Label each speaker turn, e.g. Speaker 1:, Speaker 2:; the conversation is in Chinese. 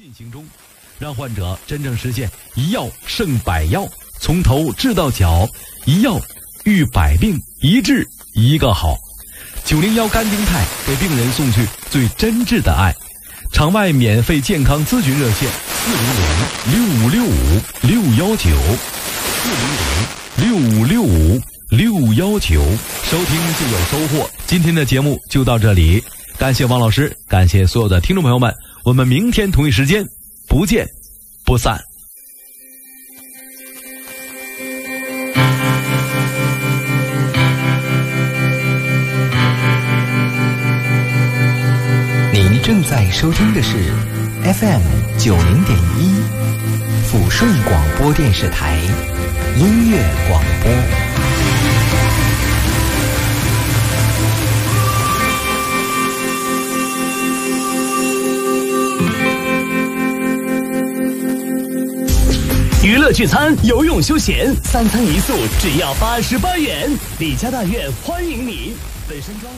Speaker 1: 进行中，让患者真正实现一药胜百药，从头治到脚，一药愈百病，一治一个好。九零幺肝丁肽给病人送去最真挚的爱。场外免费健康咨询热线：四零零六五六五六幺九，四零零六五六五六幺九。收听就有收获。今天的节目就到这里，感谢王老师，感谢所有的听众朋友们。我们明天同一时间不见不散。
Speaker 2: 您正在收听的是 FM 九零点一抚顺广播电视台音乐广播。
Speaker 3: 娱乐聚餐、游泳休闲，三餐一宿只要八十八元。李家大院欢迎你，本身装。